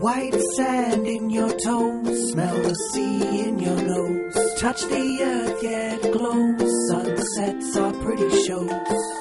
White sand in your toes, smell the sea in your nose. Touch the earth, yeah, it glows. Sunsets are pretty shows.